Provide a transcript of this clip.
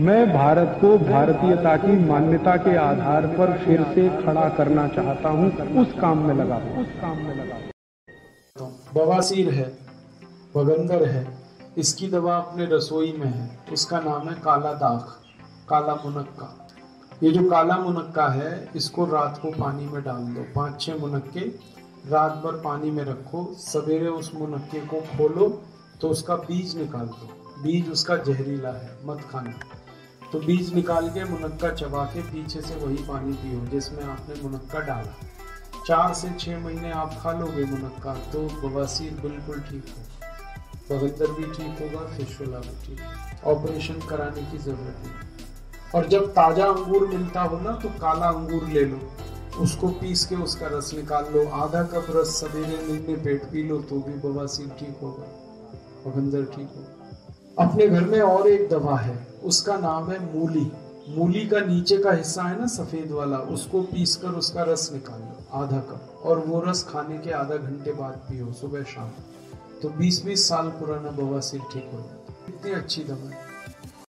मैं भारत को भारतीयता की मान्यता के आधार पर फिर से खड़ा करना चाहता हूँ। उस काम में लगा उस काम में लगा बवासीर है बगंदर है, इसकी दवा अपने रसोई में है। उसका नाम है काला दाग, काला मुनक्का। ये जो काला मुनक्का है, इसको रात को पानी में डाल दो। पाँच छः मुनक्के रात भर पानी में रखो। सवेरे उस मुनक्के को खोलो तो उसका बीज निकाल दो। बीज उसका जहरीला है, मत खाना। तो बीज निकाल के मुनक्का चबा के पीछे से वही पानी पियो, जिसमें आपने मुनक्का डाला। चार से छः महीने आप खा लोगे मुनक्का तो बवासीर बिल्कुल ठीक हो। बगंदर भी ठीक होगा फिशुला भी ठीक ऑपरेशन कराने की ज़रूरत नहीं। और जब ताज़ा अंगूर मिलता हो ना तो काला अंगूर ले लो। उसको पीस के उसका रस निकाल लो। आधा कप रस सवेरे नींद में पेट पी लो तो भी बवासीर ठीक होगा। बगंदर ठीक होगा। अपने घर में और एक दवा है, उसका नाम है मूली। मूली का नीचे का हिस्सा है ना, सफ़ेद वाला, उसको पीस कर उसका रस निकाल लो, आधा कप। और वो रस खाने के आधा घंटे बाद पियो, सुबह शाम। तो बीस बीस साल पुराना बवासीर ठीक हो जाता इतनी अच्छी दवा है।